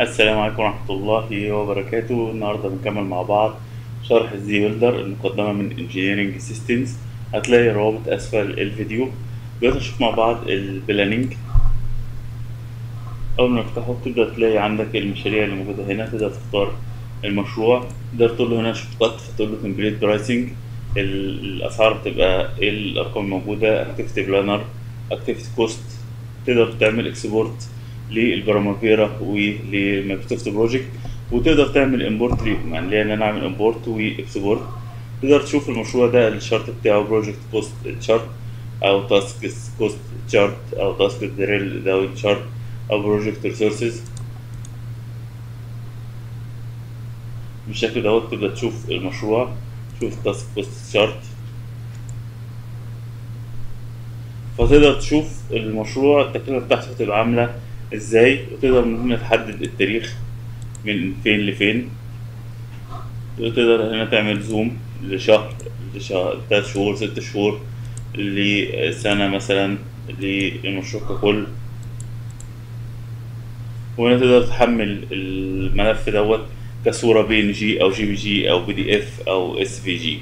السلام عليكم ورحمة الله وبركاته. النهاردة بنكمل مع بعض شرح الزي ويلدر المقدمة من انجينيرنج سيستمز هتلاقي روابط أسفل الفيديو. دلوقتي نشوف مع بعض البلاننج. أول ما نفتحه تبدأ تلاقي عندك المشاريع اللي موجودة هنا. تقدر تختار المشروع. تقدر تقول له هنا شوف قط فتقول له تمبليت برايسنج الأسعار بتبقى إيه؟ الأرقام الموجودة أكتيفيتي بلانر activity cost تقدر تعمل export لل Primavera ول Microsoft Project وتقدر تعمل import ليهم. يعني ليه ان أنا اعمل import و export تقدر تشوف المشروع ده ال chart بتاعه project cost chart أو task cost chart أو task drill down chart أو project resources بالشكل دوت تقدر تشوف المشروع تشوف task cost chart فتقدر تشوف المشروع التكلفة بتاعته هتبقى عاملة إزاي وتقدر من هنا تحدد التاريخ من فين لفين؟ وتقدر هنا تعمل zoom لشهر لشهر تلات شهور ست شهور لسنة مثلا للمشروع ككل. وهنا تقدر تحمل الملف دوت كصورة PNG أو JPG أو PDF أو SVG.